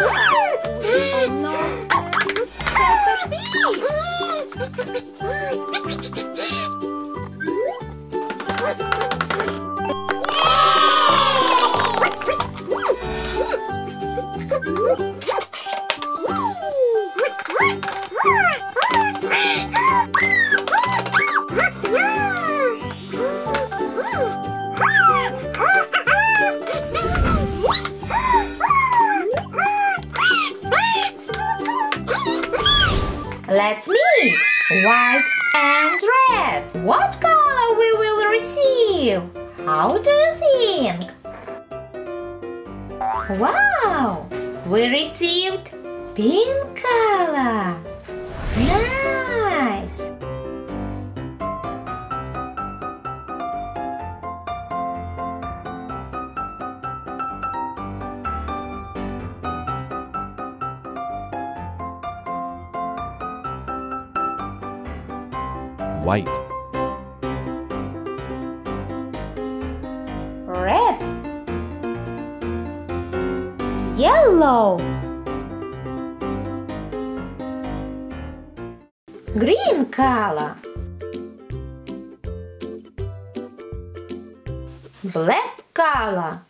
Woo! Let's mix white and red. What color we will receive? How do you think? Wow! We received pink color. White, Red. Yellow. Green color. Black color.